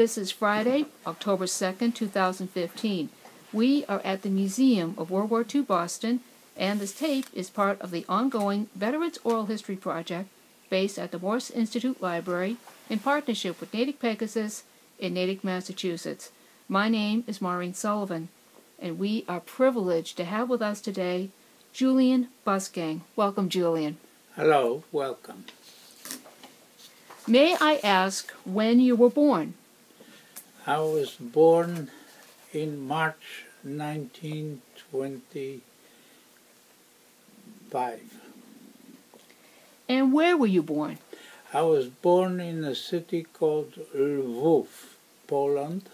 This is Friday, October 2nd, 2015. We are at the Museum of World War II Boston, and this tape is part of the ongoing Veterans Oral History Project based at the Morse Institute Library in partnership with Natick Pegasus in Natick, Massachusetts. My name is Maureen Sullivan, and we are privileged to have with us today Julian Bussgang. Welcome, Julian. Hello, welcome. May I ask when you were born? I was born in March 1925. And where were you born? I was born in a city called Lvov, Poland,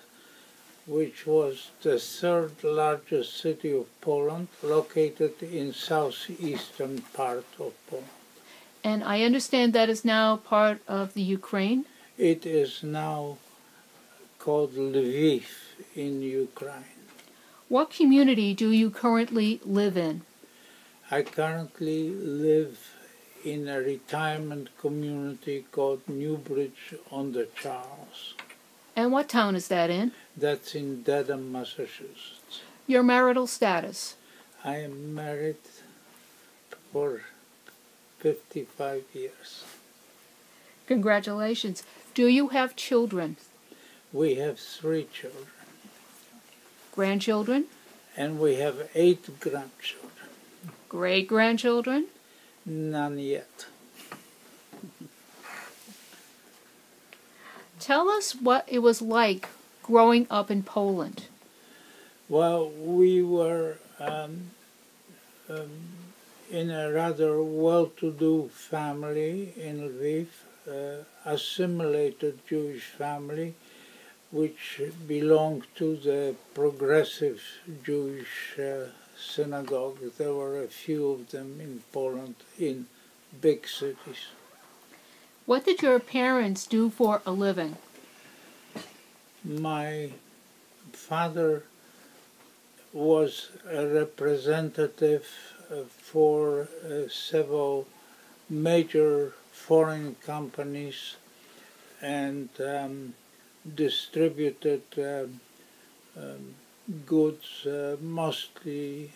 which was the third largest city of Poland, located in southeastern part of Poland. And I understand that is now part of the Ukraine? It is now called Lviv in Ukraine. What community do you currently live in? I currently live in a retirement community called Newbridge on the Charles. And what town is that in? That's in Dedham, Massachusetts. Your marital status? I am married for 55 years. Congratulations. Do you have children? We have three children, Grandchildren? and we have eight grandchildren. Great grandchildren? None yet. Tell us what it was like growing up in Poland. Well, we were um, um, in a rather well-to-do family in Lviv, uh, assimilated Jewish family, which belonged to the progressive Jewish uh, synagogue. There were a few of them in Poland, in big cities. What did your parents do for a living? My father was a representative uh, for uh, several major foreign companies and um, distributed um, um, goods, uh, mostly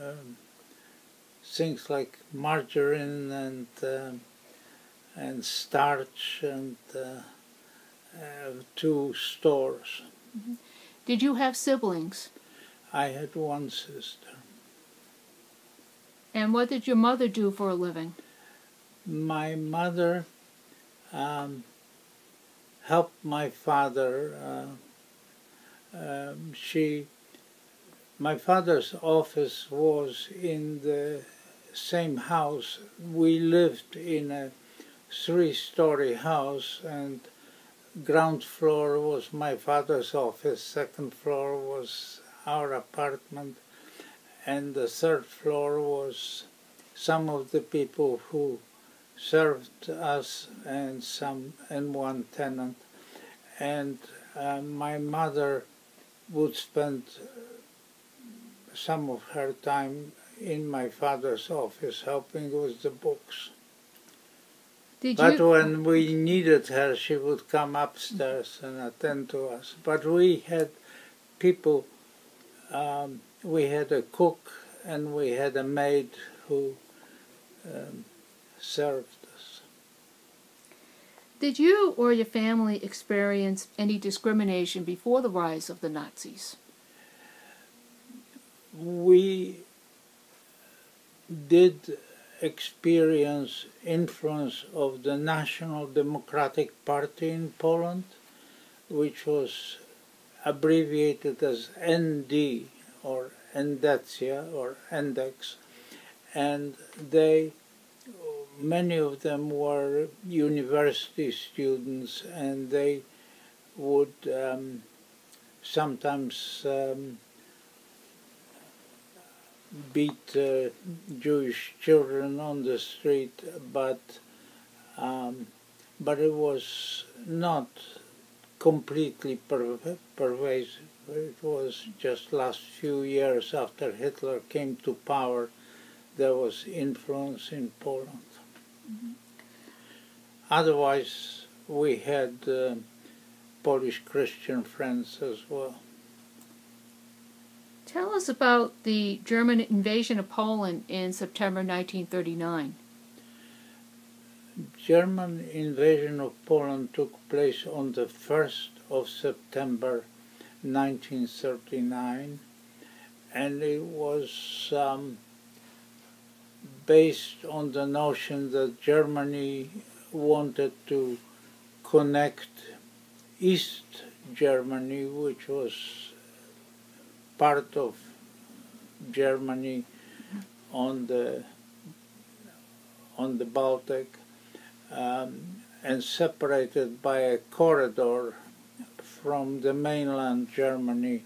um, things like margarine and um, and starch and uh, uh, to stores. Did you have siblings? I had one sister. And what did your mother do for a living? My mother um, helped my father. Uh, um, she, my father's office was in the same house. We lived in a three-story house, and ground floor was my father's office. Second floor was our apartment, and the third floor was some of the people who served us and some and one tenant. And uh, my mother would spend some of her time in my father's office helping with the books. Did but you when we needed her she would come upstairs and attend to us. But we had people um, we had a cook and we had a maid who um, served us. did you or your family experience any discrimination before the rise of the Nazis? We did experience influence of the National Democratic Party in Poland, which was abbreviated as ND or Endecja or Index, and they many of them were university students and they would um, sometimes um, beat uh, Jewish children on the street, but um, but it was not completely perv- pervasive. It was just last few years after Hitler came to power, there was influence in Poland. Otherwise, we had uh, Polish Christian friends as well. Tell us about the German invasion of Poland in September 1939. German invasion of Poland took place on the 1st of September 1939 and it was um, based on the notion that Germany wanted to connect East Germany, which was part of Germany on the on the Baltic, um, and separated by a corridor from the mainland Germany,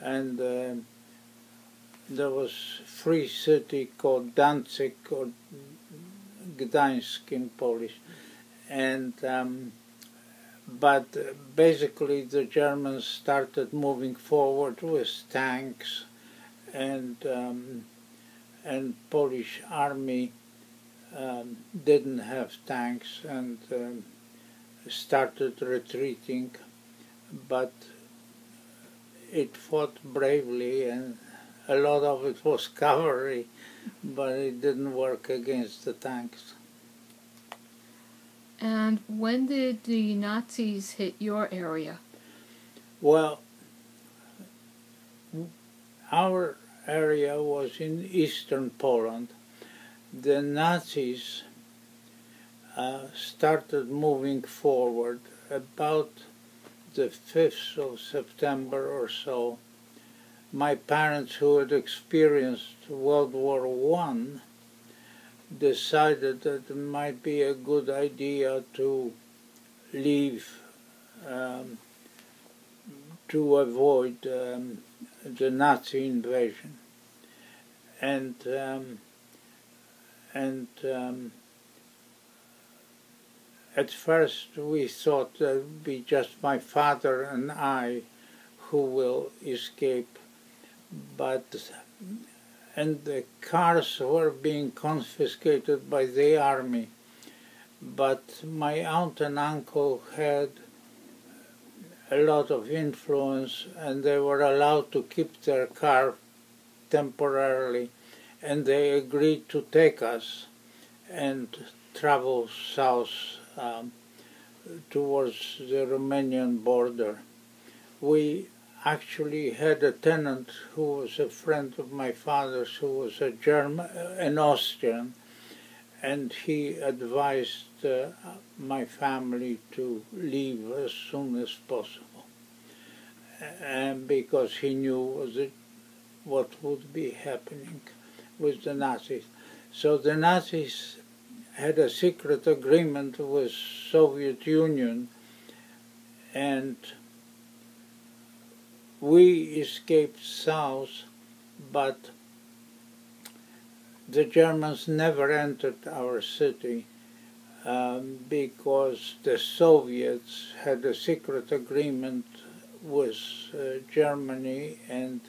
and uh, there was free city called Danzig or Gdańsk in Polish, and um, but basically the Germans started moving forward with tanks, and um, and Polish army um, didn't have tanks and um, started retreating, but it fought bravely and a lot of it was cavalry, but it didn't work against the tanks. And when did the Nazis hit your area? Well, our area was in eastern Poland. The Nazis uh, started moving forward about the 5th of September or so my parents, who had experienced World War One, decided that it might be a good idea to leave um, to avoid um, the Nazi invasion. And um, and um, at first we thought that it would be just my father and I who will escape but and the cars were being confiscated by the army. But my aunt and uncle had a lot of influence and they were allowed to keep their car temporarily and they agreed to take us and travel south um, towards the Romanian border. We actually had a tenant who was a friend of my father's, who was a German, an Austrian, and he advised uh, my family to leave as soon as possible, and because he knew what would be happening with the Nazis. So the Nazis had a secret agreement with Soviet Union, and we escaped south, but the Germans never entered our city um, because the Soviets had a secret agreement with uh, Germany and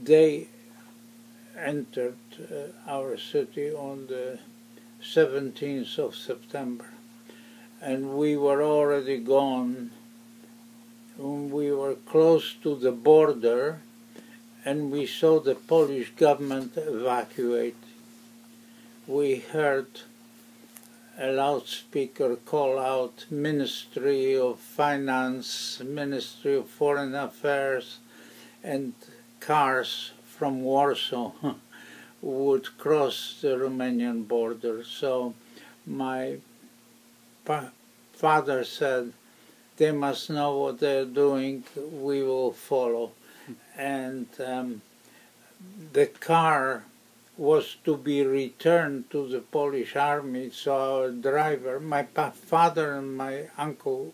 they entered uh, our city on the 17th of September. And we were already gone we were close to the border and we saw the Polish government evacuate. We heard a loudspeaker call out Ministry of Finance, Ministry of Foreign Affairs, and cars from Warsaw would cross the Romanian border. So my father said, they must know what they're doing, we will follow. And um, the car was to be returned to the Polish army, so our driver, my father and my uncle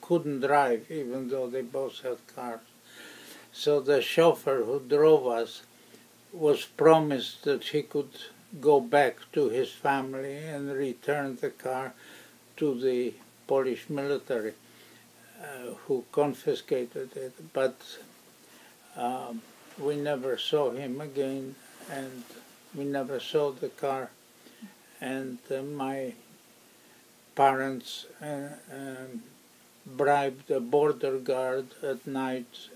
couldn't drive, even though they both had cars. So the chauffeur who drove us was promised that he could go back to his family and return the car to the Polish military. Uh, who confiscated it, but um, we never saw him again, and we never saw the car. And uh, my parents uh, um, bribed the border guard at night,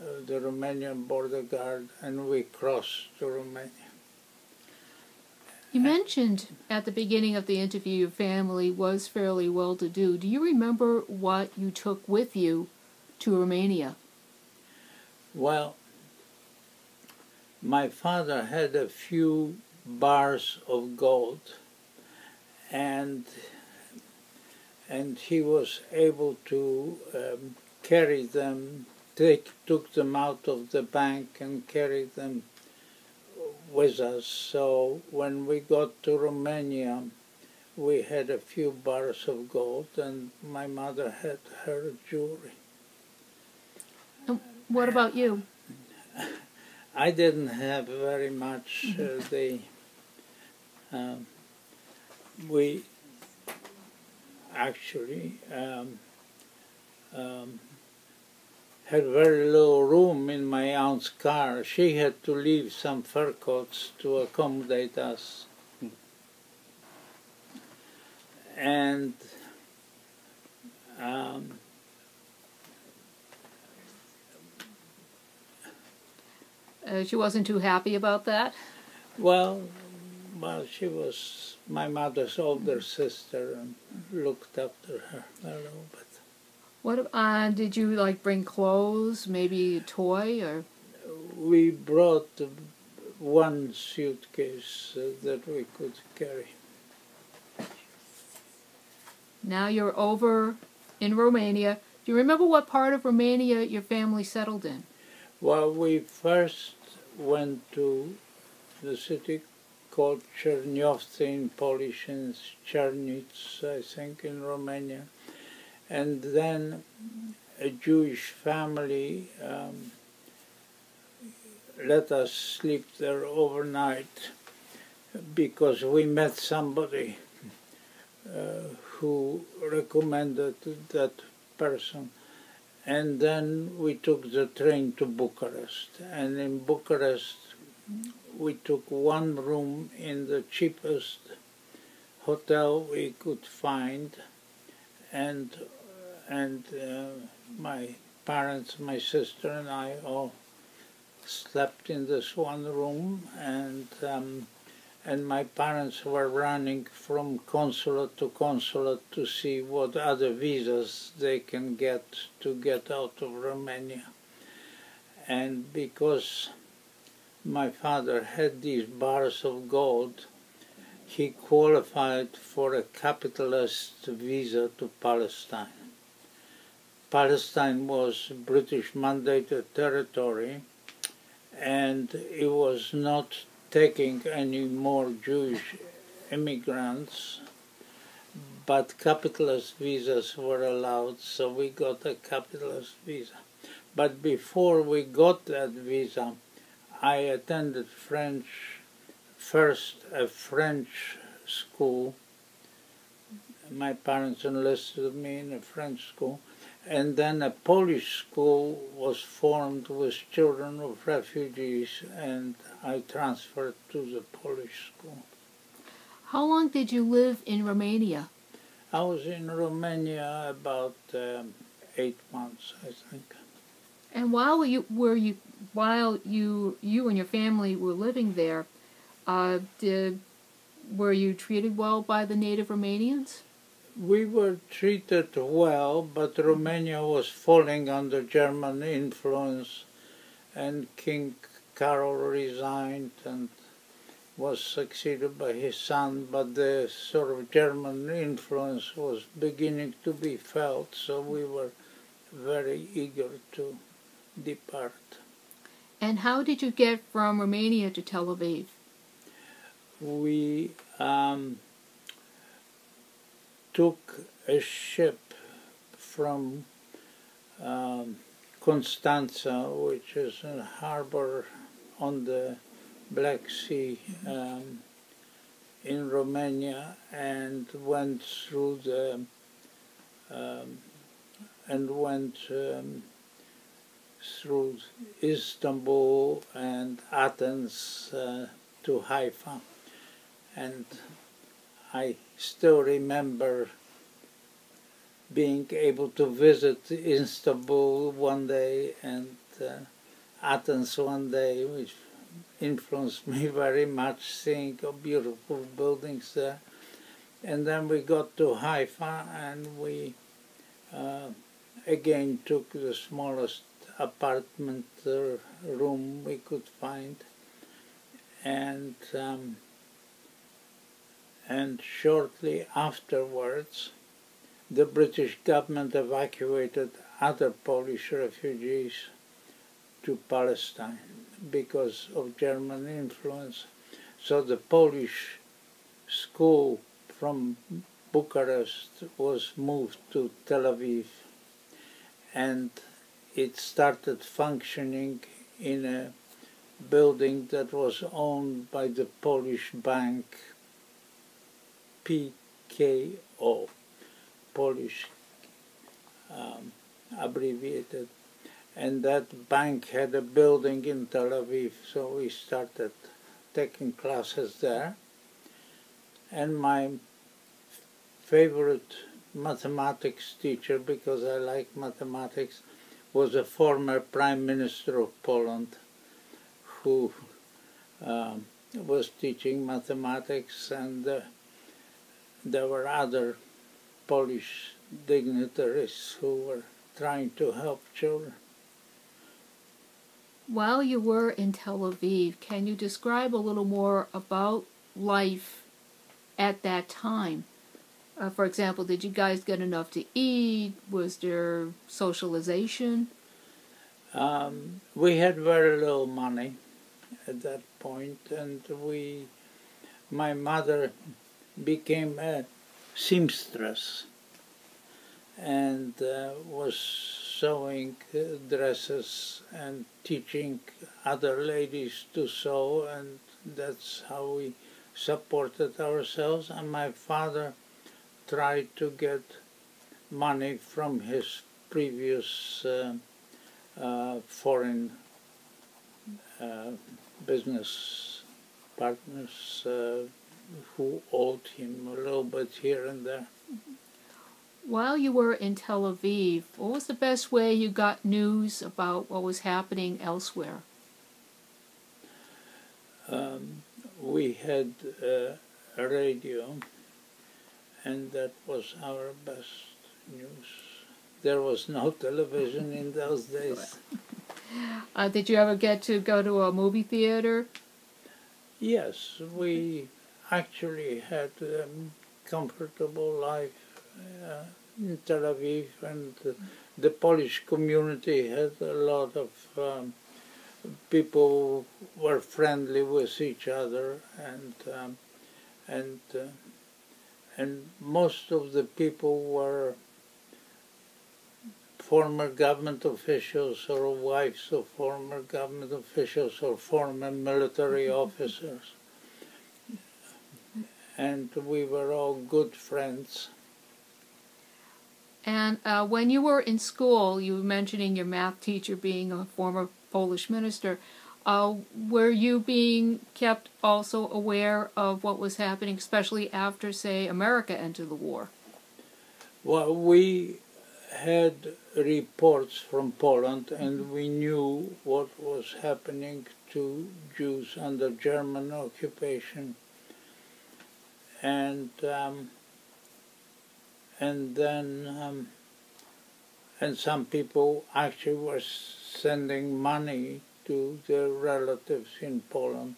uh, the Romanian border guard, and we crossed to Romania. You mentioned at the beginning of the interview your family was fairly well to do. Do you remember what you took with you to Romania? Well, my father had a few bars of gold and and he was able to um, carry them take took them out of the bank and carried them with us. So when we got to Romania we had a few bars of gold and my mother had her jewelry. What about you? I didn't have very much. Uh, they, um, we actually um, um, had very little room in my aunt's car. She had to leave some fur coats to accommodate us. And um, Uh, she wasn't too happy about that. Well, well, she was my mother's older sister and looked after her a little bit. What uh, did you like? Bring clothes, maybe a toy, or We brought one suitcase uh, that we could carry. now you're over in Romania. Do you remember what part of Romania your family settled in? Well, we first went to the city called Cherniovce in Polish and Czernic, I think, in Romania. And then a Jewish family um, let us sleep there overnight because we met somebody uh, who recommended that person and then we took the train to Bucharest. And in Bucharest, we took one room in the cheapest hotel we could find, and and uh, my parents, my sister, and I all slept in this one room, and. Um, and my parents were running from consulate to consulate to see what other visas they can get to get out of Romania. And because my father had these bars of gold, he qualified for a capitalist visa to Palestine. Palestine was British mandated territory and it was not taking any more Jewish immigrants, but capitalist visas were allowed, so we got a capitalist visa. But before we got that visa, I attended French, first a French school. My parents enlisted me in a French school and then a Polish school was formed with children of refugees, and I transferred to the Polish school. How long did you live in Romania? I was in Romania about um, eight months, I think. And while you were you while you you and your family were living there, uh, did were you treated well by the native Romanians? We were treated well, but Romania was falling under German influence, and King Carol resigned and was succeeded by his son, but the sort of German influence was beginning to be felt, so we were very eager to depart. And how did you get from Romania to Tel Aviv? We um, took a ship from um, Constanza, which is a harbor on the Black Sea um, in Romania, and went through the um, and went um, through Istanbul and Athens uh, to Haifa, and I still remember being able to visit Istanbul one day and uh, Athens one day, which influenced me very much, seeing beautiful buildings there. And then we got to Haifa and we uh, again took the smallest apartment uh, room we could find. And um, and shortly afterwards, the British government evacuated other Polish refugees to Palestine because of German influence. So the Polish school from Bucharest was moved to Tel Aviv and it started functioning in a building that was owned by the Polish bank PKO, Polish um, abbreviated. And that bank had a building in Tel Aviv, so we started taking classes there. And my favorite mathematics teacher, because I like mathematics, was a former prime minister of Poland who um, was teaching mathematics and uh, there were other Polish dignitaries who were trying to help children. While you were in Tel Aviv, can you describe a little more about life at that time? Uh, for example, did you guys get enough to eat? Was there socialization? Um, we had very little money at that point, and we, my mother became a seamstress and uh, was sewing dresses and teaching other ladies to sew and that's how we supported ourselves. And my father tried to get money from his previous uh, uh foreign uh, business partners uh, who owed him a little bit here and there. While you were in Tel Aviv, what was the best way you got news about what was happening elsewhere? Um, we had uh, a radio, and that was our best news. There was no television in those days. Uh, did you ever get to go to a movie theater? Yes, we actually had a comfortable life uh, in Tel Aviv, and the Polish community had a lot of um, people were friendly with each other, and um, and uh, and most of the people were former government officials or wives of former government officials or former military officers and we were all good friends. And uh, when you were in school, you were mentioning your math teacher being a former Polish minister. Uh, were you being kept also aware of what was happening, especially after, say, America entered the war? Well, we had reports from Poland and we knew what was happening to Jews under German occupation and um, and then um, and some people actually were sending money to their relatives in Poland.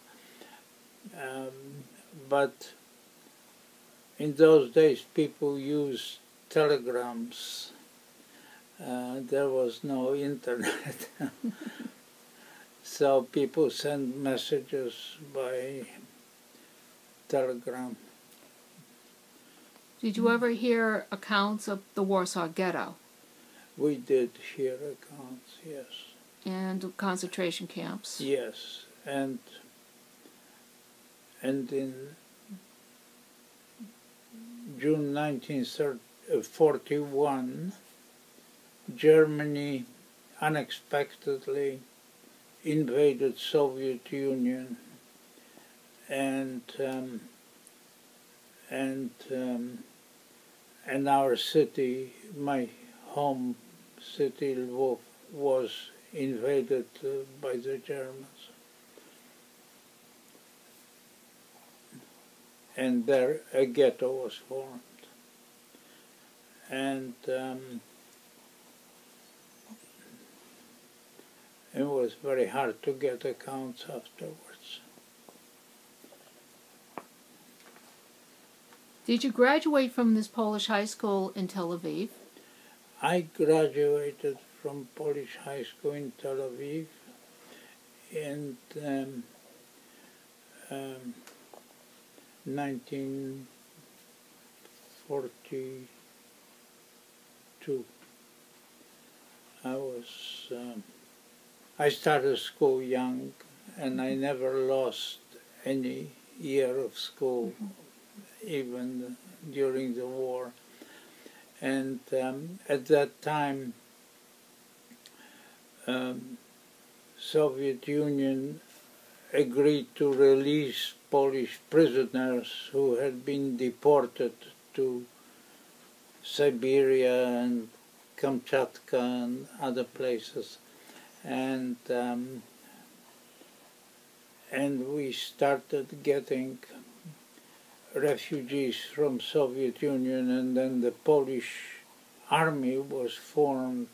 Um, but in those days, people used telegrams. Uh, there was no internet. so people sent messages by telegram. Did you ever hear accounts of the Warsaw Ghetto? We did hear accounts, yes. And concentration camps? Yes, and and in June 1941, Germany unexpectedly invaded Soviet Union and um, and um, and our city, my home city, Lvov, was invaded uh, by the Germans. And there a ghetto was formed. And um, it was very hard to get accounts afterwards. Did you graduate from this Polish high school in Tel Aviv? I graduated from Polish high school in Tel Aviv in um, um, 1942. I was um, I started school young, and I never lost any year of school, even during the war. And um, at that time, um, Soviet Union agreed to release Polish prisoners who had been deported to Siberia and Kamchatka and other places, and um, and we started getting refugees from Soviet Union, and then the Polish army was formed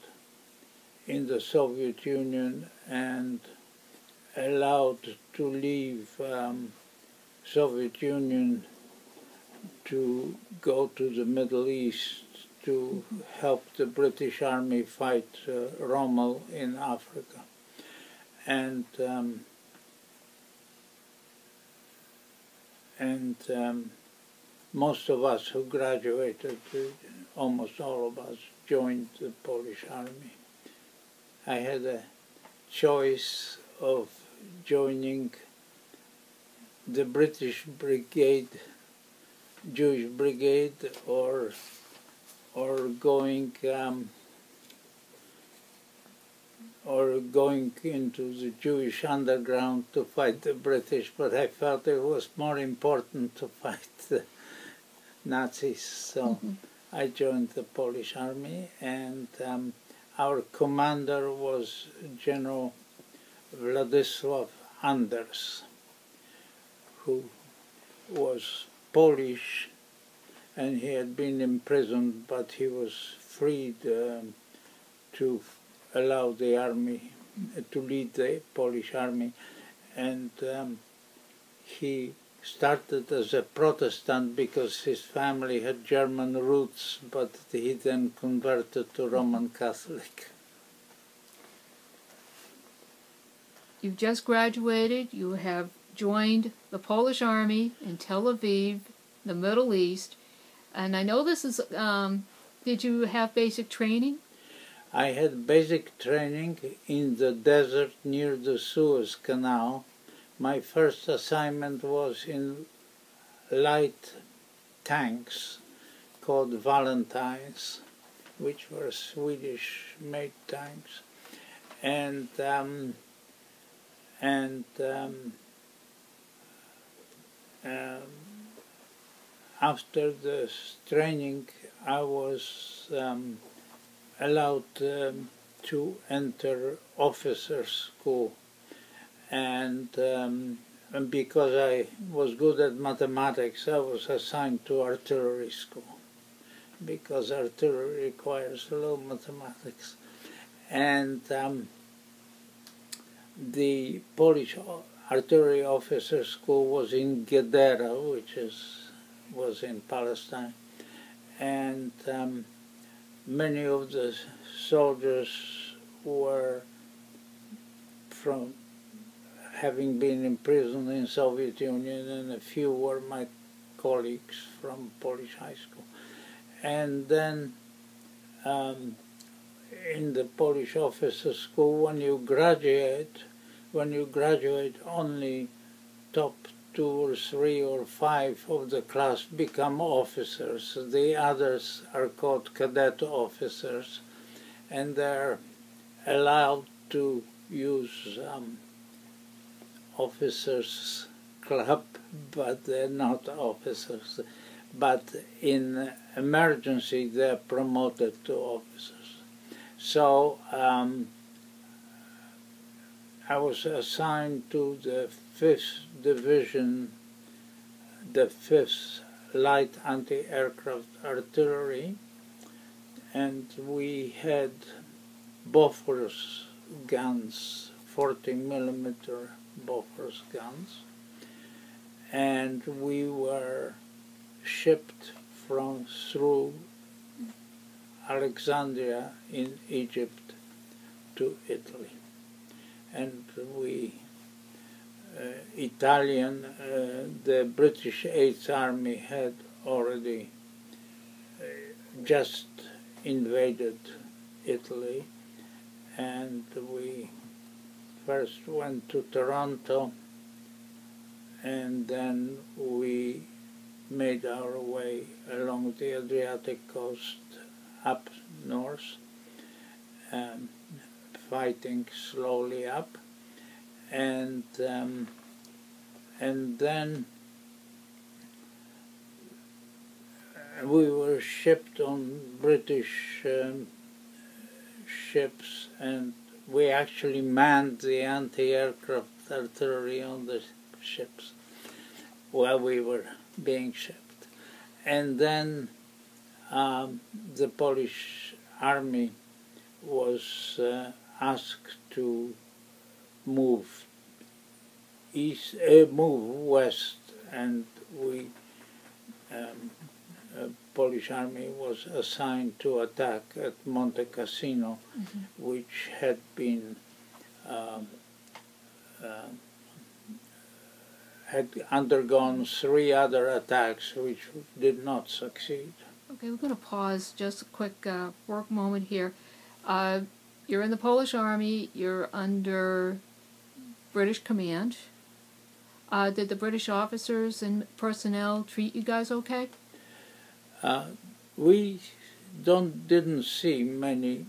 in the Soviet Union and allowed to leave um, Soviet Union to go to the Middle East to help the British Army fight uh, Rommel in Africa. And um, and um, most of us who graduated, uh, almost all of us, joined the Polish Army. I had a choice of joining the British Brigade, Jewish Brigade, or or going um, or going into the Jewish underground to fight the British, but I felt it was more important to fight the Nazis, so mm -hmm. I joined the Polish army, and um, our commander was General Władysław Anders, who was Polish and he had been imprisoned, but he was freed um, to allow the army to lead the Polish army, and um, he started as a Protestant because his family had German roots, but he then converted to Roman Catholic. You've just graduated, you have joined the Polish army in Tel Aviv, the Middle East, and I know this is, um, did you have basic training? I had basic training in the desert near the Suez Canal. My first assignment was in light tanks called Valentines, which were Swedish-made tanks, and um, and um, um, after the training, I was um, allowed um, to enter officers' school, and, um, because I was good at mathematics, I was assigned to artillery school. Because artillery requires a little mathematics, and um, the Polish artillery officer school was in Gedera, which is was in Palestine, and um, many of the soldiers were from having been imprisoned in Soviet Union, and a few were my colleagues from Polish high school. And then um, in the Polish officer school, when you graduate, when you graduate, only top two or three or five of the class become officers. The others are called cadet officers, and they're allowed to use um, officers club, but they're not officers. but in emergency they're promoted to officers. So um, I was assigned to the 5th Division, the 5th Light Anti-Aircraft Artillery, and we had Bofors guns, 40 millimeter Bofors guns, and we were shipped from through Alexandria in Egypt to Italy. And we, Italian, uh, the British Eighth Army had already uh, just invaded Italy, and we first went to Taranto, and then we made our way along the Adriatic coast up north, um, fighting slowly up, and um, and then we were shipped on British um, ships, and we actually manned the anti-aircraft artillery on the ships while we were being shipped. And then um, the Polish army was uh, asked to move east, uh, move west, and we, um, Polish army was assigned to attack at Monte Cassino, Mm-hmm. which had been um, uh, had undergone three other attacks which did not succeed. Okay, we're going to pause just a quick uh, work moment here. Uh, you're in the Polish Army, you're under British command. Uh, did the British officers and personnel treat you guys okay? Uh, we don't didn't see many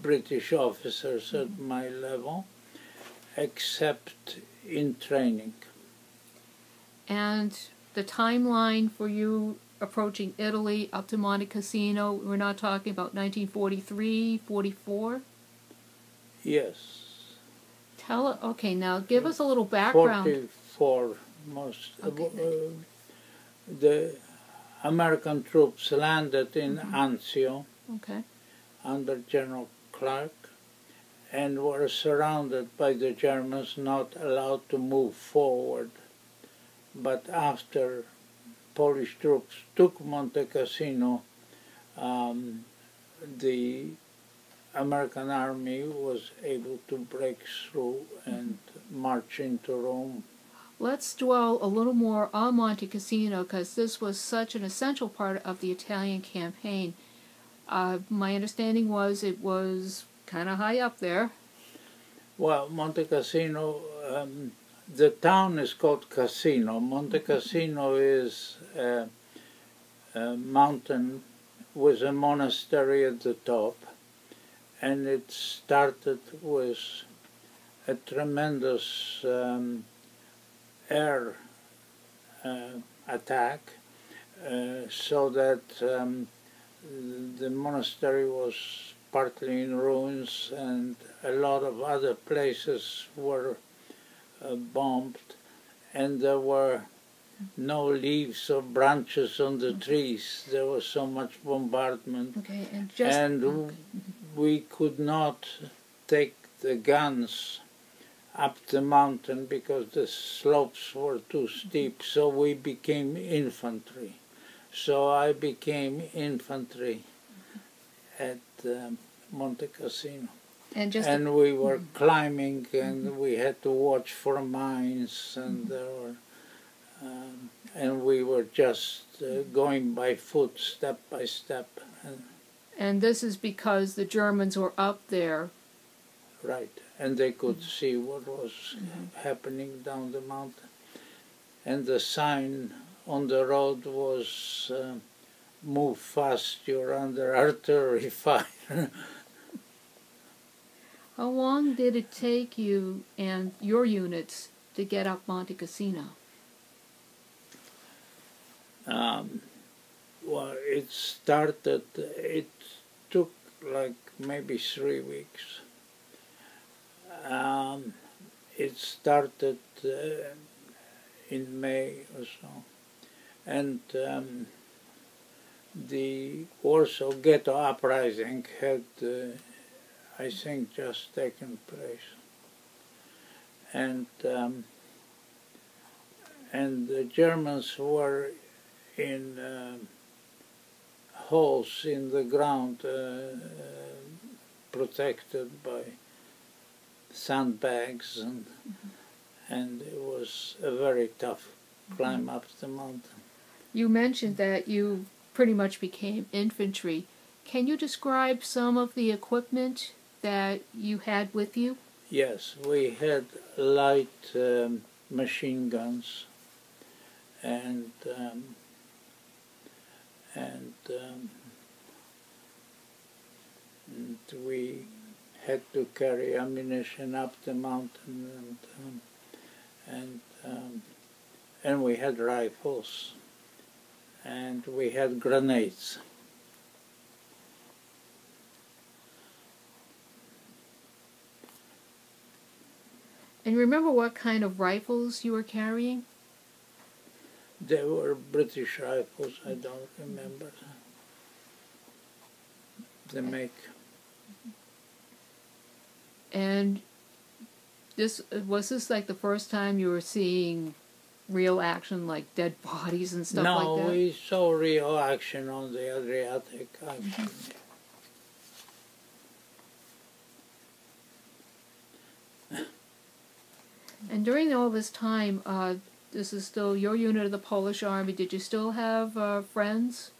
British officers at my level, except in training. And the timeline for you approaching Italy up to Monte Cassino, we're not talking about 1943, 44? Yes, Tell okay, now give us a little background. forty-four most. Okay. Uh, the American troops landed in Mm-hmm. Anzio Okay. under General Clark and were surrounded by the Germans, not allowed to move forward. But after Polish troops took Monte Cassino, um, the American army was able to break through and march into Rome. Let's dwell a little more on Monte Cassino because this was such an essential part of the Italian campaign. Uh, my understanding was it was kind of high up there. Well, Monte Cassino, um, the town is called Cassino. Monte Cassino is a, a mountain with a monastery at the top, and it started with a tremendous um, air uh, attack, uh, so that um, the monastery was partly in ruins and a lot of other places were uh, bombed. And there were no leaves or branches on the trees. There was so much bombardment. Okay, and just and w- we could not take the guns up the mountain because the slopes were too steep, so we became infantry. So I became infantry at um, Monte Cassino. and just And we were climbing and we had to watch for mines and there were, um, and we were just uh, going by foot, step by step. And, and this is because the Germans were up there. Right, and they could see what was happening down the mountain. And the sign on the road was uh, move fast, you're under artillery fire. How long did it take you and your units to get up Monte Cassino? um, Well, it started, it took like maybe three weeks. Um, it started uh, in May or so. And um, the Warsaw Ghetto Uprising had, uh, I think, just taken place. And um, and the Germans were in uh, holes in the ground, uh, protected by sandbags, and and it was a very tough climb up the mountain. You mentioned that you pretty much became infantry. Can you describe some of the equipment that you had with you? Yes, we had light um, machine guns and um, and, um, and we had to carry ammunition up the mountain and um, and um, and we had rifles and we had grenades. And remember what kind of rifles you were carrying? They were British rifles, I don't remember the make. And this was this like the first time you were seeing real action, like dead bodies and stuff no, like that? No, we saw real action on the Adriatic, actually. And during all this time, uh, this is still your unit of the Polish Army. Did you still have uh, friends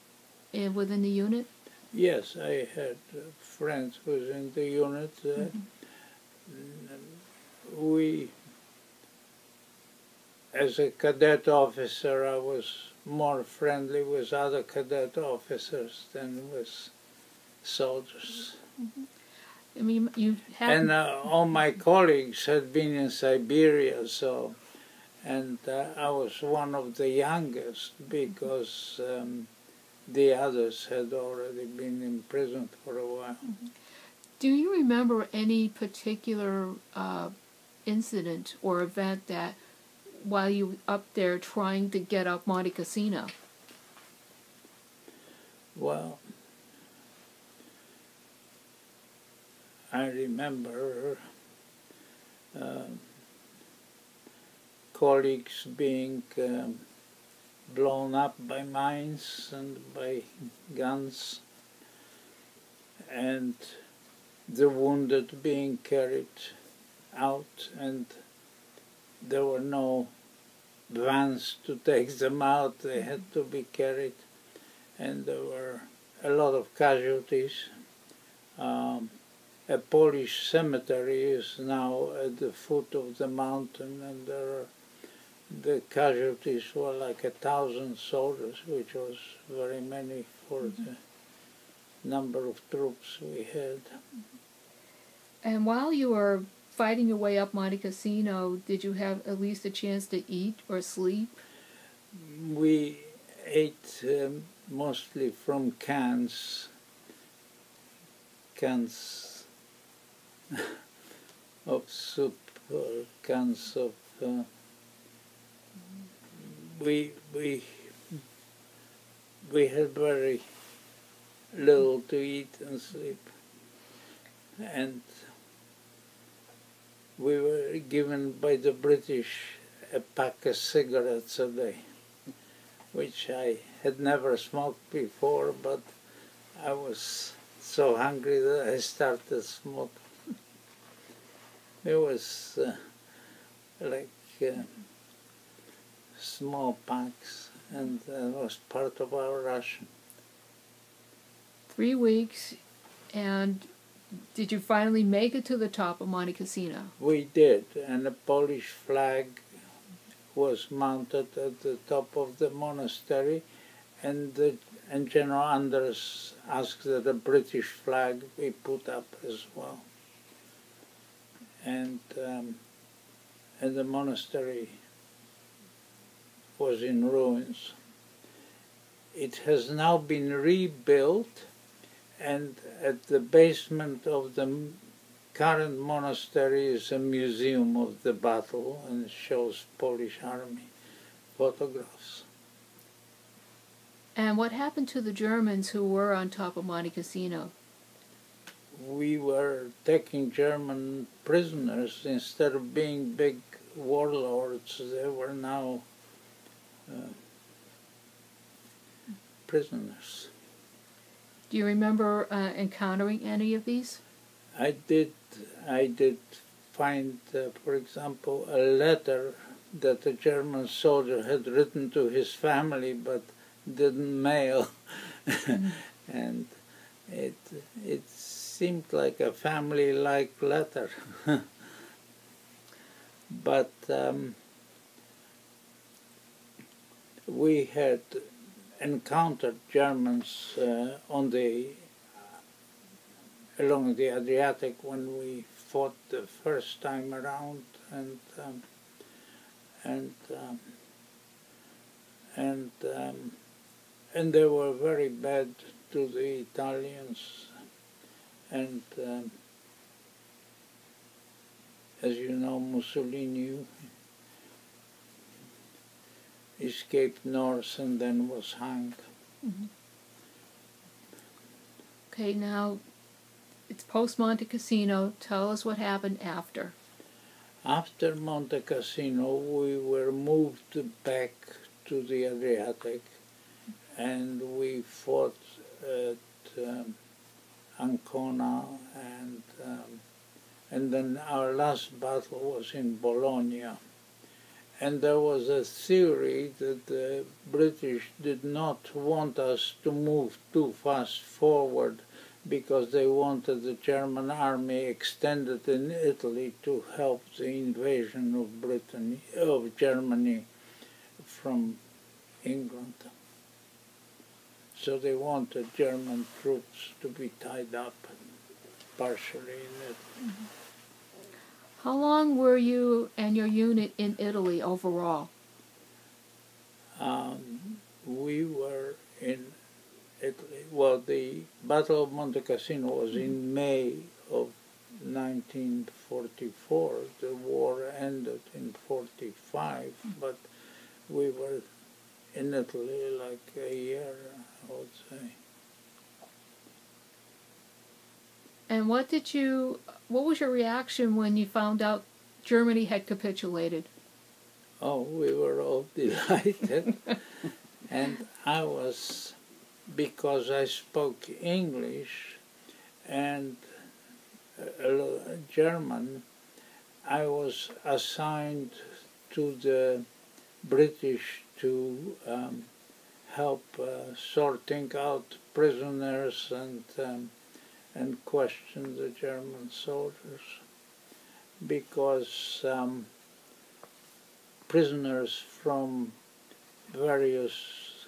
in, within the unit? Yes, I had uh, friends within the unit. Uh, We, as a cadet officer, I was more friendly with other cadet officers than with soldiers. I mean, you had. And uh, all my colleagues had been in Siberia, so, and uh, I was one of the youngest because um, the others had already been in prison for a while. Do you remember any particular uh, incident or event that, while you were up there trying to get up Monte Cassino, Well, I remember uh, colleagues being um, blown up by mines and by guns, and the wounded being carried out, and there were no vans to take them out, they had to be carried, and there were a lot of casualties. Um, a Polish cemetery is now at the foot of the mountain, and there are, the casualties were like a thousand soldiers, which was very many for the number of troops we had. and while you were fighting your way up Monte Cassino, did you have at least a chance to eat or sleep? We ate um, mostly from cans, cans of soup or cans of. Uh, we we we had very little to eat and sleep, and we were given by the British a pack of cigarettes a day which I had never smoked before, but I was so hungry that I started smoking. It was uh, like uh, small packs, and that was part of our ration. Three weeks, and did you finally make it to the top of Monte Cassino? We did, and the Polish flag was mounted at the top of the monastery, and the, and General Anders asked that a British flag be put up as well. And um, and the monastery was in ruins. it has now been rebuilt, and at the basement of the current monastery is a museum of the battle and shows Polish army photographs. And what happened to the Germans who were on top of Monte Cassino? We were taking German prisoners instead of being big warlords. They were now uh, prisoners. Do you remember uh, encountering any of these? I did. I did find, uh, for example, a letter that a German soldier had written to his family, but didn't mail, and it it seemed like a family-like letter. but um, we had encountered Germans uh, on the along the Adriatic when we fought the first time around, and um, and um, and um, and they were very bad to the Italians, and um, as you know, Mussolini escaped north and then was hung. Okay, now it's post Monte Cassino. Tell us what happened after. After Monte Cassino, we were moved back to the Adriatic, and we fought at um, Ancona, and um, and then our last battle was in Bologna. And there was a theory that the British did not want us to move too fast forward because they wanted the German army extended in Italy to help the invasion of Britain of Germany from England. So they wanted German troops to be tied up partially in it. How long were you and your unit in Italy overall? Um, we were in Italy. Well, the Battle of Monte Cassino was in May of 1944. The war ended in 45, but we were in Italy like a year, I would say. And what did you? What was your reaction when you found out Germany had capitulated? Oh, we were all delighted. and I was, because I spoke English and German, I was assigned to the British to um, help uh, sorting out prisoners and um, and question the German soldiers because um, prisoners from various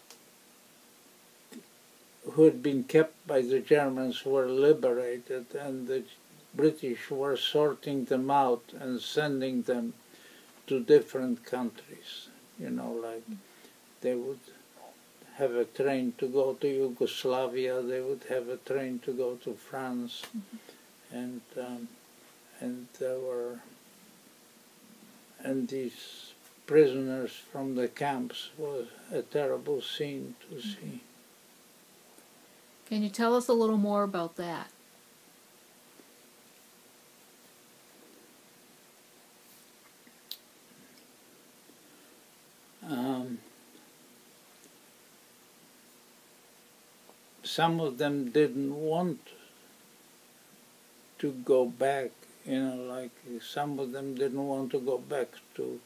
who had been kept by the Germans were liberated and the British were sorting them out and sending them to different countries. You know, like they would have a train to go to Yugoslavia, they would have a train to go to France, and um, and there were and these prisoners from the camps was a terrible scene to see. Can you tell us a little more about that? Um, some of them didn't want to go back, you know, like some of them didn't want to go back to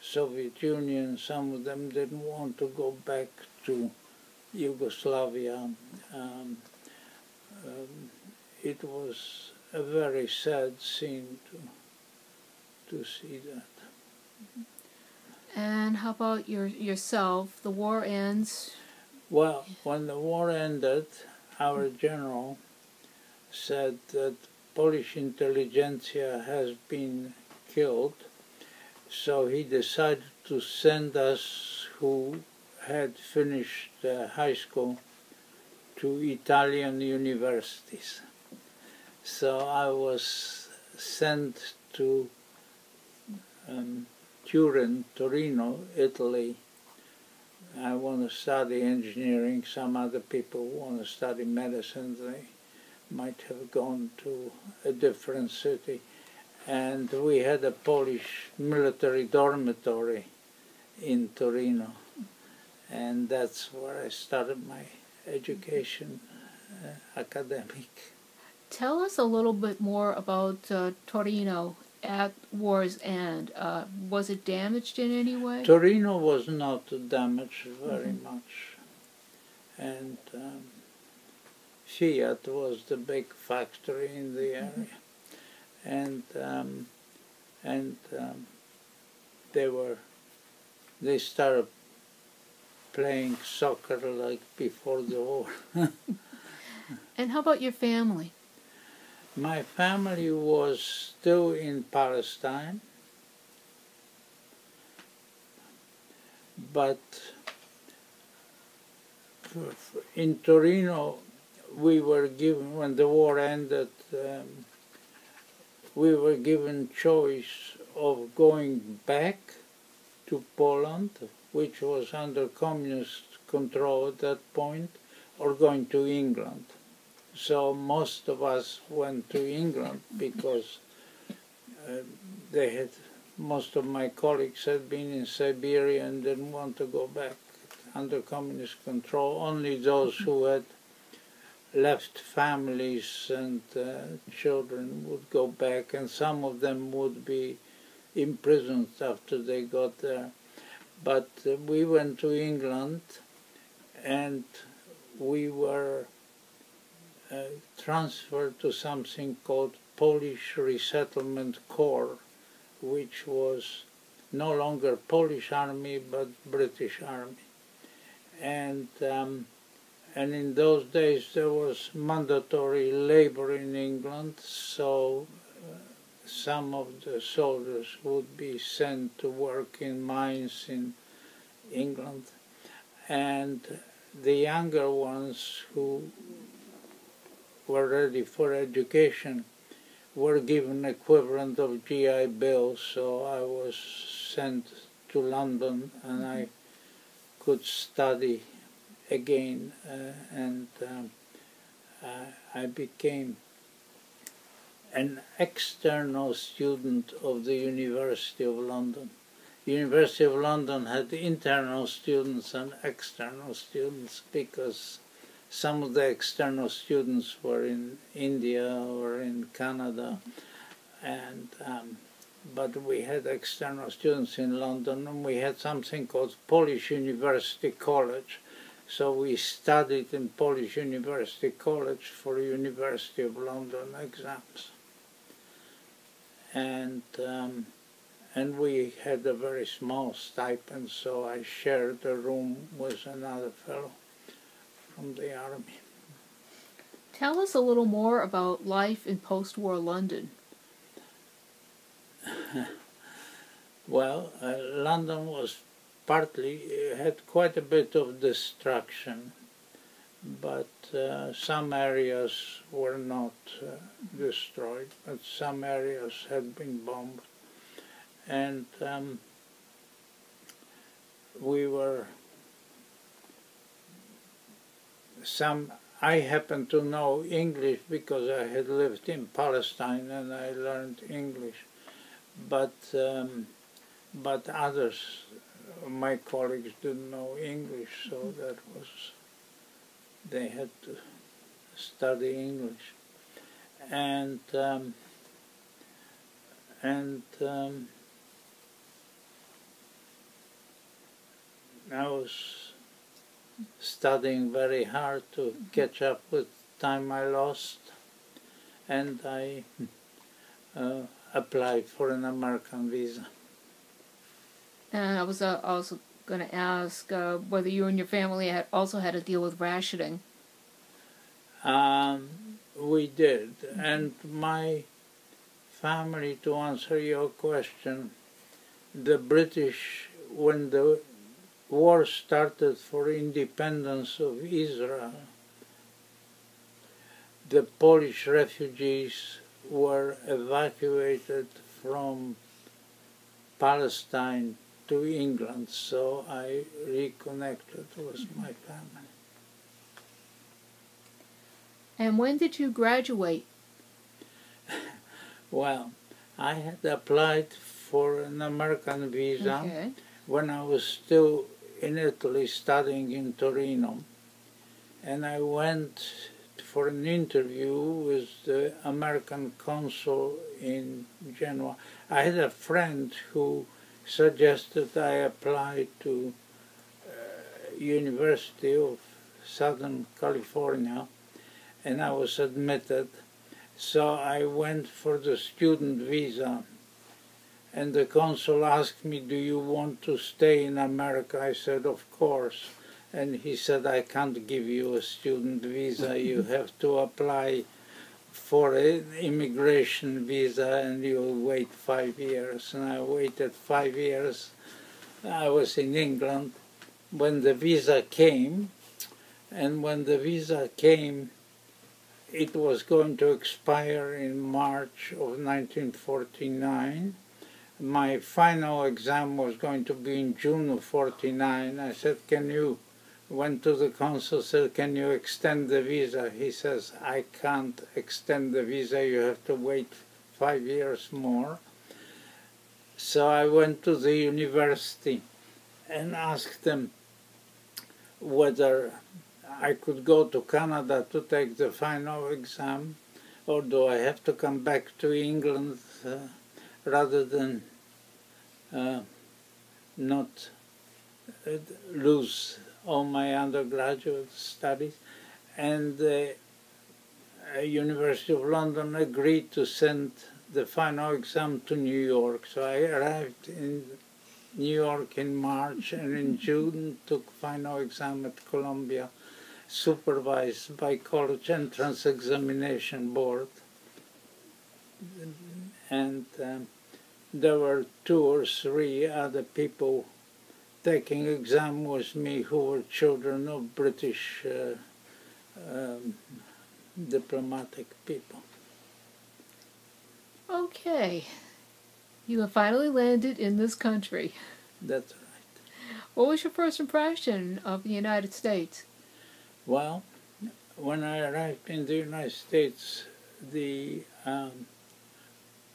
Soviet Union, some of them didn't want to go back to Yugoslavia. Um, um, it was a very sad scene to to see that. And how about your yourself? The war ends. Well, when the war ended, our general said that Polish intelligentsia has been killed, so he decided to send us who had finished uh, high school to Italian universities. So I was sent to um, Turin, Torino, Italy. I want to study engineering. Some other people want to study medicine. They might have gone to a different city. And we had a Polish military dormitory in Torino. And that's where I started my education, uh, academic. Tell us a little bit more about uh, Torino at war's end. Uh, was it damaged in any way? Torino was not damaged very mm -hmm. much. And um, Fiat was the big factory in the mm-hmm. area. And, um, and um, they were, they started playing soccer like before the war. and how about your family? My family was still in Palestine, but in Torino we were given, when the war ended, um, we were given choice of going back to Poland, which was under communist control at that point, or going to England. So most of us went to England because uh, they had, most of my colleagues had been in Siberia and didn't want to go back under communist control. Only those who had left families and uh, children would go back and some of them would be imprisoned after they got there. But uh, we went to England and we were transferred to something called Polish Resettlement Corps, which was no longer Polish army but British army. And um, and in those days there was mandatory labor in England, so uh, some of the soldiers would be sent to work in mines in England, and the younger ones who were ready for education were given equivalent of GI Bill, so I was sent to London and I could study again, uh, and um, uh, I became an external student of the University of London. The University of London had internal students and external students because some of the external students were in India or in Canada, and um, but we had external students in London, and we had something called Polish University College, so we studied in Polish University College for University of London exams. And, um, and we had a very small stipend, so I shared a room with another fellow from the army. Tell us a little more about life in post-war London. well, uh, London was partly had quite a bit of destruction, but uh, some areas were not uh, destroyed, but some areas had been bombed. And um, we were, some, I happened to know English because I had lived in Palestine and I learned English, but um, but others my colleagues didn't know English, so that was, they had to study English. And, um, and um, I was studying very hard to catch up with time I lost, and I uh, applied for an American visa. And I was uh, also going to ask uh, whether you and your family had also had to deal with rationing. Um, we did, and my family, to answer your question, the British, when the war started for independence of Israel, the Polish refugees were evacuated from Palestine to England, so I reconnected with my family. And when did you graduate? Well, I had applied for an American visa Okay. when I was still in Italy studying in Torino. And I went for an interview with the American consul in Genoa. I had a friend who suggested I apply to uh, University of Southern California, and I was admitted. So I went for the student visa and the consul asked me, Do you want to stay in America? I said, Of course. And he said, I can't give you a student visa. You have to apply for an immigration visa and you'll wait five years. And I waited five years. I was in England when the visa came. And when the visa came, it was going to expire in March of 1949 my final exam was going to be in June of 49. I said, can you, went to the consul, said, can you extend the visa? He says, I can't extend the visa, you have to wait five years more. So I went to the university and asked them whether I could go to Canada to take the final exam or do I have to come back to England uh, rather than uh, not uh, lose all my undergraduate studies. And the uh, University of London agreed to send the final exam to New York. So I arrived in New York in March and in June took final exam at Columbia, supervised by College Entrance Examination Board. And um, there were two or three other people taking exam with me who were children of British uh, um, diplomatic people. Okay. You have finally landed in this country. That's right. What was your first impression of the United States? Well, when I arrived in the United States, the um,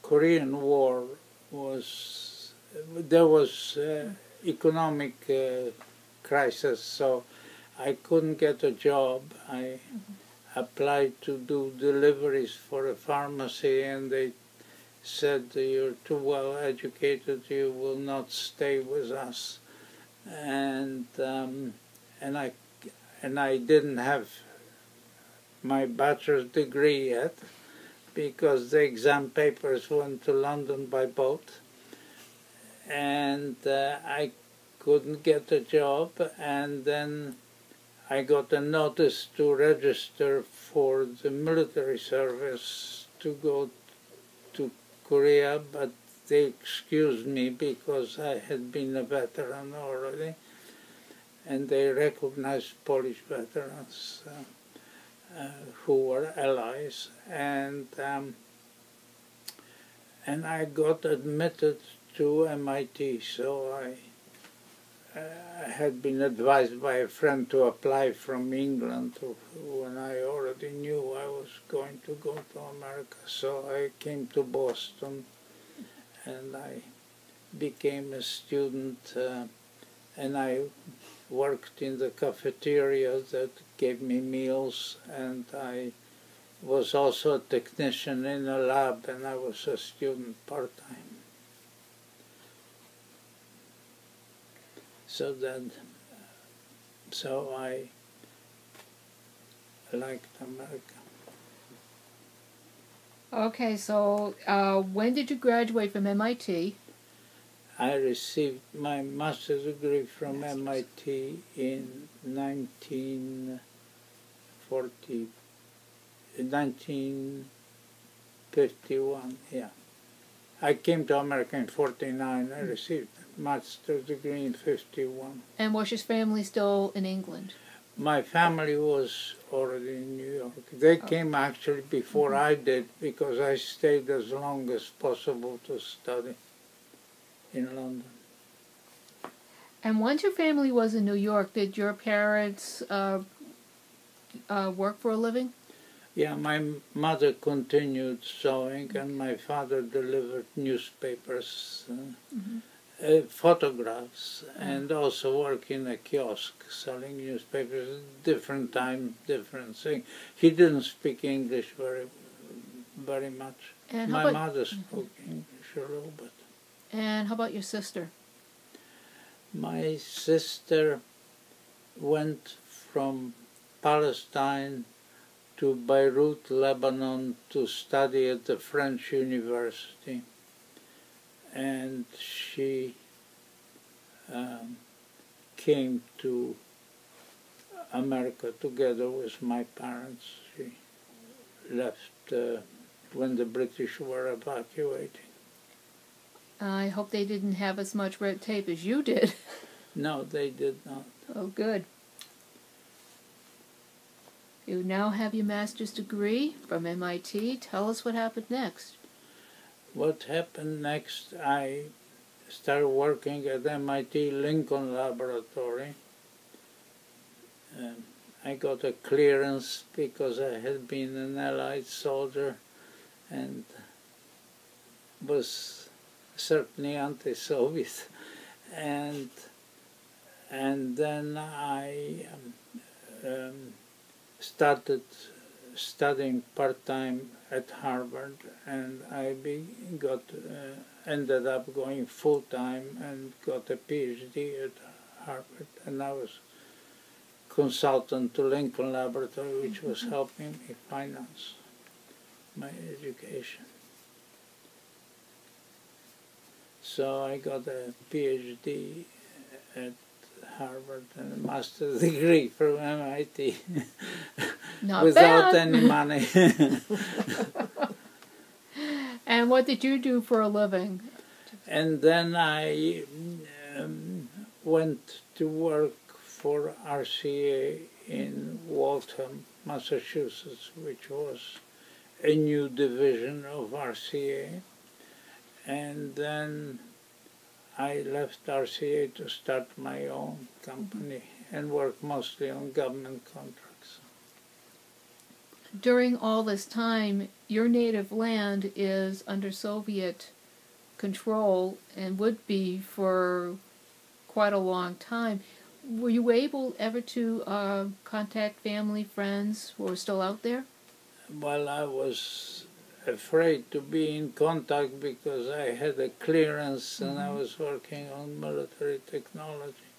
Korean War was there was uh, economic uh, crisis, so I couldn't get a job. I applied to do deliveries for a pharmacy, and they said you're too well educated, you will not stay with us, and um, and I and I didn't have my bachelor's degree yet because the exam papers went to London by boat and uh, I couldn't get a job and then I got a notice to register for the military service to go to Korea but they excused me because I had been a veteran already and they recognized Polish veterans. Who were allies, and um, and I got admitted to MIT. So I uh, had been advised by a friend to apply from England when I already knew I was going to go to America. So I came to Boston, and I became a student, uh, and I worked in the cafeteria that gave me meals, and I was also a technician in a lab, and I was a student part time. So then, so I liked America. Okay, so uh, when did you graduate from MIT? I received my master's degree from MIT in 1940, 1951, yeah. I came to America in 49, I received a master's degree in 51. And was your family still in England? My family was already in New York. They Oh. came actually before I did because I stayed as long as possible to study in London. And once your family was in New York, did your parents uh, uh, work for a living? Yeah, my mother continued sewing, and my father delivered newspapers, uh, uh, photographs, and also worked in a kiosk selling newspapers. Different time, different thing. He didn't speak English very, very much. And my about mother spoke English a little bit. and how about your sister? My sister went from Palestine to Beirut, Lebanon, to study at the French University. And she um, came to America together with my parents. She left uh, when the British were evacuating. I hope they didn't have as much red tape as you did. No, they did not. Oh, good. You now have your master's degree from MIT. Tell us what happened next. What happened next, I started working at MIT Lincoln Laboratory. Um, I got a clearance because I had been an Allied soldier and was certainly anti-Soviet. And and then I um, um, started studying part-time at Harvard, and I be, got uh, ended up going full-time and got a PhD at Harvard, and I was consultant to Lincoln Laboratory, which was helping me finance my education. So I got a PhD at Harvard and a master's degree from MIT without any money. And what did you do for a living? and then I um, went to work for RCA in Waltham, Massachusetts, which was a new division of RCA. And then I left RCA to start my own company and work mostly on government contracts. During all this time, your native land is under Soviet control and would be for quite a long time. Were you able ever to uh, contact family, friends who are still out there? Well, I was afraid to be in contact because I had a clearance and I was working on military technology.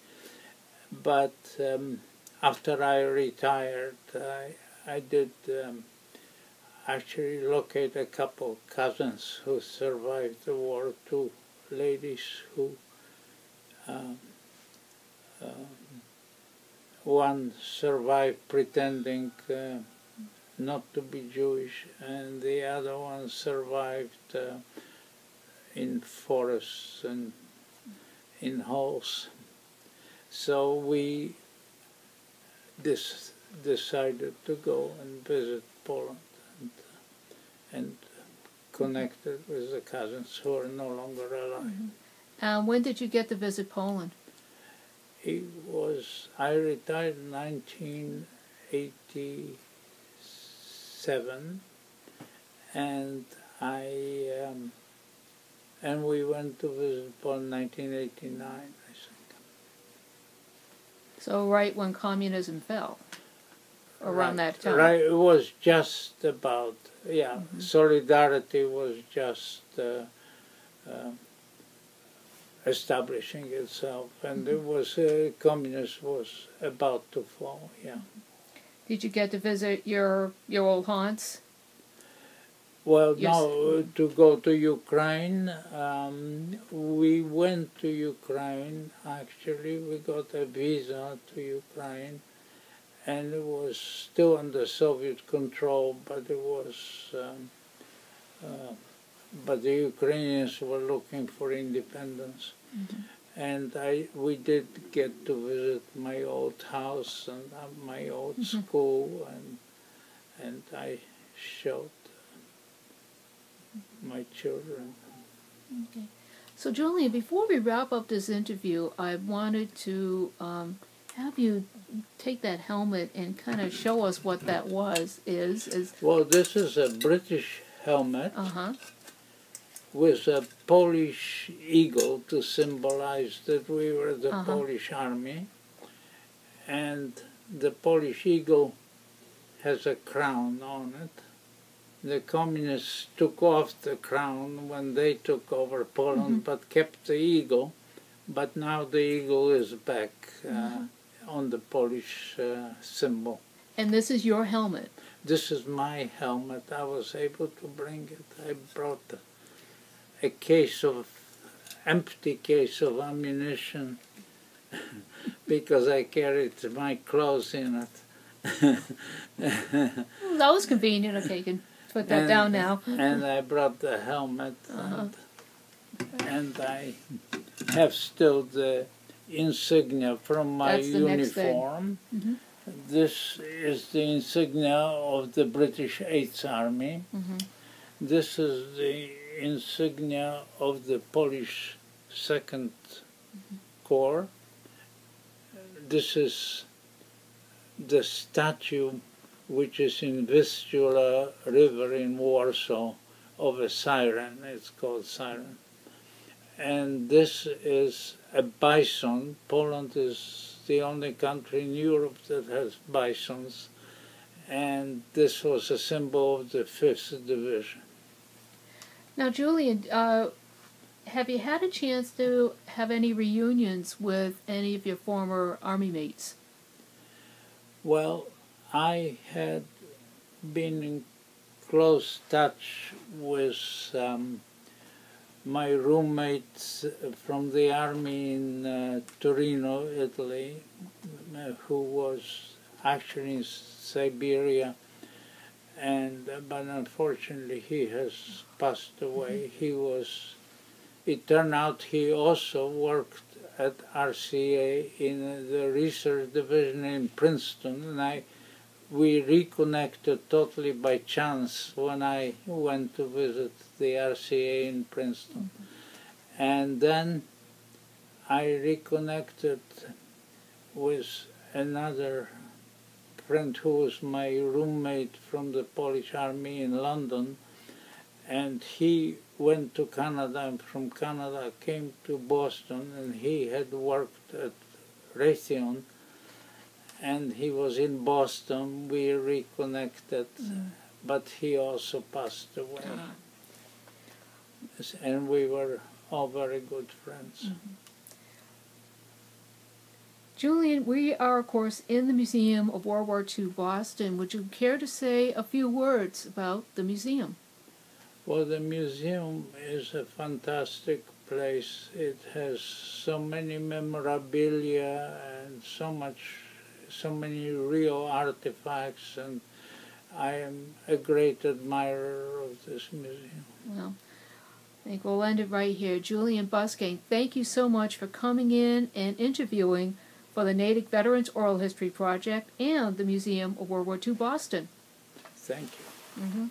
But um, after I retired, I, I did um, actually locate a couple cousins who survived the war, two ladies who um, um, one survived pretending uh, not to be Jewish, and the other one survived uh, in forests and in holes. So we dis- decided to go and visit Poland and, and connected with the cousins who are no longer alive. Uh, when did you get to visit Poland? It was I retired in 1987, and I um, and we went to visit Poland 1989, I think. So right when communism fell, around Right, that time. Right, it was just about yeah. Solidarity was just. Uh, uh, establishing itself, and it was uh, communism was about to fall. Yeah. Did you get to visit your your old haunts? Well, Yes. no, to go to Ukraine, um, we went to Ukraine. Actually, we got a visa to Ukraine, and it was still under Soviet control, but it was. Um, uh, but the Ukrainians were looking for independence, and I we did get to visit my old house and uh, my old Mm-hmm. school, and and I showed my children. Okay. So, Julian, before we wrap up this interview, I wanted to um, have you take that helmet and kind of show us what that was. Is is Well, this is a British helmet uh huh. With a Polish eagle to symbolize that we were the Uh-huh. Polish army, and the Polish eagle has a crown on it. The communists took off the crown when they took over Poland, but kept the eagle. But now the eagle is back uh, on the Polish uh, symbol. And this is your helmet. This is my helmet. I was able to bring it. I brought a, a case of empty case of ammunition because I carried my clothes in it. Well, that was convenient. Okay, you can put that And- down now. and I brought the helmet Uh-huh. and, and I have still the insignia from my That's the next thing. uniform. Mhm. This is the insignia of the British Eighth Army. Mhm. This is the insignia of the Polish Second mm-hmm. Corps. This is the statue which is in Vistula River in Warsaw of a siren. It's called siren. And this is a bison. Poland is the only country in Europe that has bisons. And this was a symbol of the 5th Division. Now, Julian, uh, have you had a chance to have any reunions with any of your former army mates? Well, I had been in close touch with um, my roommates from the army in uh, Torino, Italy, uh, who was actually in Siberia, and but unfortunately he has passed away. Mm-hmm. He was. It turned out he also worked at RCA in the research division in Princeton, and I we reconnected totally by chance when I went to visit the RCA in Princeton. Mm-hmm. And then I reconnected with another friend who was my roommate from the Polish army in London, and he went to Canada, and from Canada came to Boston, and he had worked at Raytheon and he was in Boston. We reconnected, but he also passed away. Ah. And we were all very good friends. Julian, we are, of course, in the Museum of World War II Boston. Would you care to say a few words about the museum? Well, the museum is a fantastic place. It has so many memorabilia and so much, so many real artifacts, and I am a great admirer of this museum. Well, I think we'll end it right here. Julian Bussgang, thank you so much for coming in and interviewing for the Natick Veterans Oral History Project and the Museum of World War II Boston. Thank you. hmm